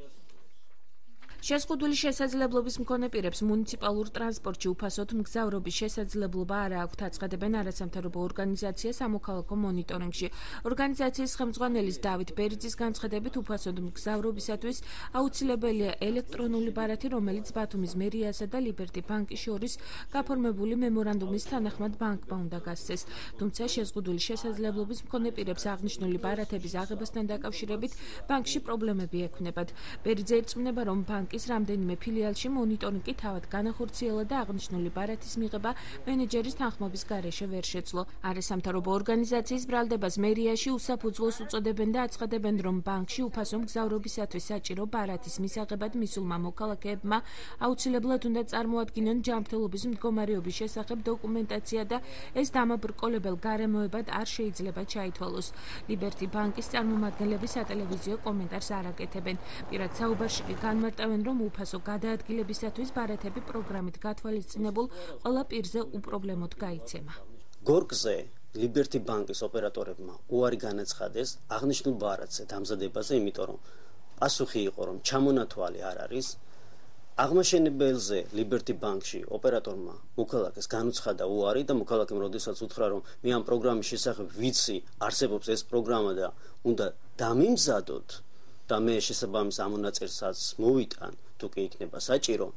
Adiós. შეზღუდული შესაძლებლობის მქონე პირებს მუნიციპალურ ტრანსპორტში უფასოდ მგზავრობის შესაძლებლობა არ აქვთ აცხადებენ არასამთავრობო ორგანიზაცია სამოქალაქო მონიტორინგში. ორგანიზაციის ხელმძღვანელის დავით ბერიძის განცხადებით უფასოდ მგზავრობისათვის აუცილებელია ელექტრონული ბარათი რომელიც ბათუმის მერიასა და ლიბერტი ბანკის შორის გაფორმებული მემორანდუმის თანახმად ბანკმა უნდა გასცეს. თუმცა შეზღუდული შესაძლებლობის მქონე პირებს აღნიშნული ბარათების აღებასთან დაკავშირებით ბანკში პრობლემები ექნებათ. ბერიძე ირწმუნება რომ ბანკ ბანკის რამდენიმე ფილიალში მონიტორინგი თავად განახორციელა და აღნიშნული ბარათის მიღება მენეჯერის თანხმობის გარეშე ვერ შეძლო. არასამთავრობო ორგანიზაციის ბრალდებას მერიაში უსაფუძვლოს უწოდებენ და აცხადებენ, რომ ბანკში უფასო მგზავრობისათვის საჭირო ბარათის მისაღებად მისულმა მოქალაქეებმა აუცილებლად უნდა წარმოადგინონ ჯანმრთელობის მდგომარეობის შესახებ დოკუმენტაცია და ეს დამაბრკოლებელ გარემოებად არ შეიძლება ჩაითვალოს. ლიბერტი ბანკის წარმომადგენლები სატელევიზიო კომენტარს არ აკეთებენ. პირად საუბარში განმარტავენ ამბობენ, რომ უფასო გადაადგილებისათვის ბარათები პროგრამით გათვალისწინებულ ყველა პირზე უპრობლემოდ გაიცემა. გორგზე ლიბერტი ბანკის ოპერატორებმა უარი განაცხადეს აღნიშნულ ბარათზე დამზადებაზე, იმიტომ რომ პასუხი იყო, რომ ჩამონათვალი არ არის. აღმაშენებელზე ლიბერტი ბანკში ოპერატორმა მოქალაქეს განუცხადა უარი და მოქალაქემ როდესაც უთხრა რომ მე ამ პროგრამის შესახებ ვიცი, არსებობს ეს პროგრამა და უნდა დამიმზადოთ, და მე შესაბამის ამონაწერსაც მოვიტან. თუ კი იქნება საჭირო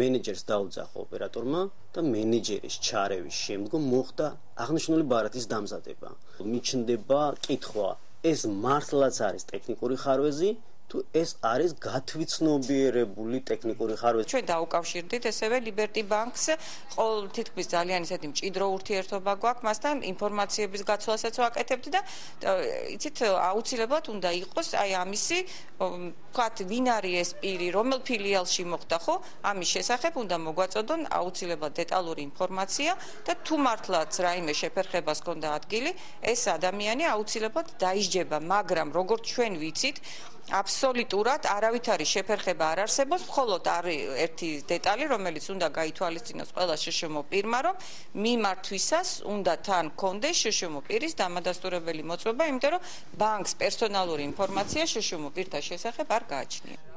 მენეჯერს დაუძახო ოპერატორმა და მენეჯერის ჩარევის შემდგომ მოხდა აღნიშნული ბარათის დამზადება. მიჩნდება კითხვა ეს მართლაც არის ტექნიკური ხარვეზი თუ ეს არის გათვიცნობიერებული ტექნიკური ხარვეზი. ჩვენ დაუკავშირდით ესევე Liberty Banks, ყოველ თითქმის ძალიან ისეთი მჭიდრო ურთიერთობა გვაქვს მასთან, ინფორმაციების გაცვლასაც ვაკეთებთ და იცით აუცილებლად უნდა იყოს აი ამისი, ვთქვათ, ვინ არის ეს პირი, რომელ ფილიალში მოხდა, ხო? ამის შესახებ უნდა მოგვაწოდონ აუცილებლად დეტალური ინფორმაცია და თუ მართლაც რაიმე შეფერხებას ქონდა ადგილი, ეს ადამიანი აუცილებლად დაიჯება, მაგრამ როგორც ჩვენ ვიცით, აბსოლუტურად არავითარი შეფერხება არ არსებობს, მხოლოდ არის ერთი დეტალი, რომელიც უნდა გაითვალისწინოს ყველა შეშმო პირმა, რომ მიმართვისას უნდა თან კონდეს შეშმო პირის დამადასტურებელი მოწვევა, იმიტომ რომ ბანკს პერსონალური ინფორმაცია შეშმო პირთა შესახებ არ გააჩნია.